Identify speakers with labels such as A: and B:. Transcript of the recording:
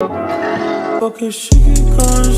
A: Okay, she keep going,